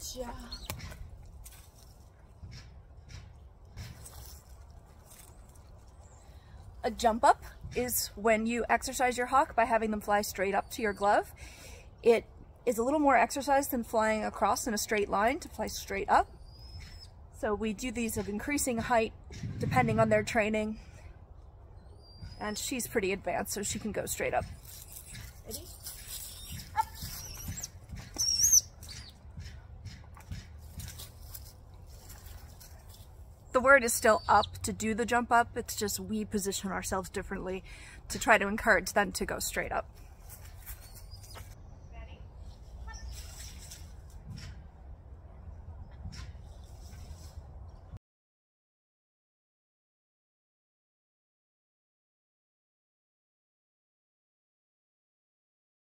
job. A jump up is when you exercise your hawk by having them fly straight up to your glove. It is a little more exercise than flying across in a straight line to fly straight up. So we do these of increasing height depending on their training. And she's pretty advanced, so she can go straight up. Ready? The word is still up to do the jump up. It's just we position ourselves differently to try to encourage them to go straight up.